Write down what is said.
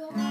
go